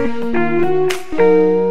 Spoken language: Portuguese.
Música